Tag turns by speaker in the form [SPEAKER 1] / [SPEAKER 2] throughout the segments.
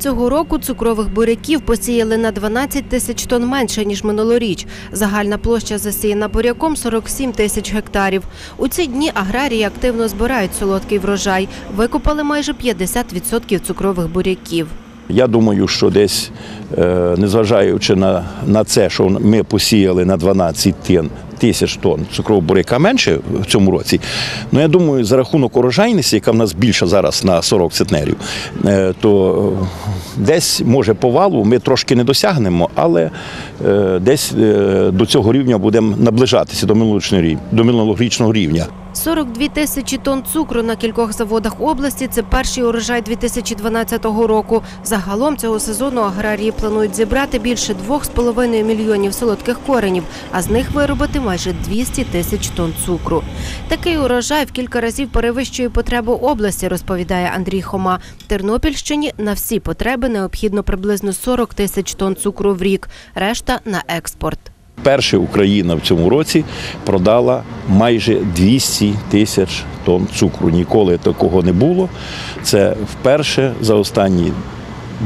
[SPEAKER 1] Цього року цукрових буряків посіяли на 12 тисяч тонн менше, ніж минулоріч. Загальна площа засіяна буряком 47 тисяч гектарів. У ці дні аграрії активно збирають солодкий врожай. Викопали майже 50% цукрових буряків.
[SPEAKER 2] Я думаю, що десь, е, незважаючи на, на це, що ми посіяли на 12 тин, тисяч тонн цукрового буряка менше в цьому році, ну я думаю, за рахунок урожайності, яка в нас більша зараз на 40 центнерів, е, то десь, може, повалу ми трошки не досягнемо, але е, десь е, до цього рівня будемо наближатися до минулорічного рівня. До минулорічного
[SPEAKER 1] 42 тисячі тонн цукру на кількох заводах області – це перший урожай 2012 року. Загалом цього сезону аграрії планують зібрати більше 2,5 мільйонів солодких коренів, а з них виробити майже 200 тисяч тонн цукру. Такий урожай в кілька разів перевищує потребу області, розповідає Андрій Хома. Тернопільщині на всі потреби необхідно приблизно 40 тисяч тонн цукру в рік, решта – на експорт.
[SPEAKER 2] Перше Україна в цьому році продала майже 200 тисяч тонн цукру. Ніколи такого не було. Це вперше за останні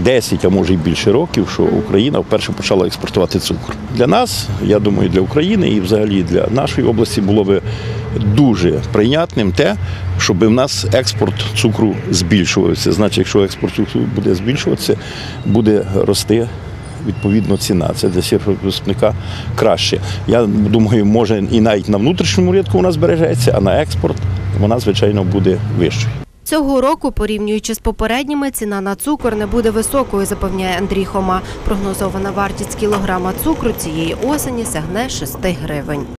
[SPEAKER 2] 10, а може й більше років, що Україна вперше почала експортувати цукор. Для нас, я думаю, для України і взагалі для нашої області було би дуже прийнятним те, щоб в нас експорт цукру збільшувався. Значить, якщо експорт цукру буде збільшуватися, буде рости відповідно ціна. Це для сільгоспвиробника краще. Я думаю, може і навіть на внутрішньому ринку вона збережеться, а на експорт вона, звичайно, буде вищою.
[SPEAKER 1] Цього року, порівнюючи з попередніми, ціна на цукор не буде високою, запевняє Андрій Хома. Прогнозована вартість кілограма цукру цієї осені сягне 6 гривень.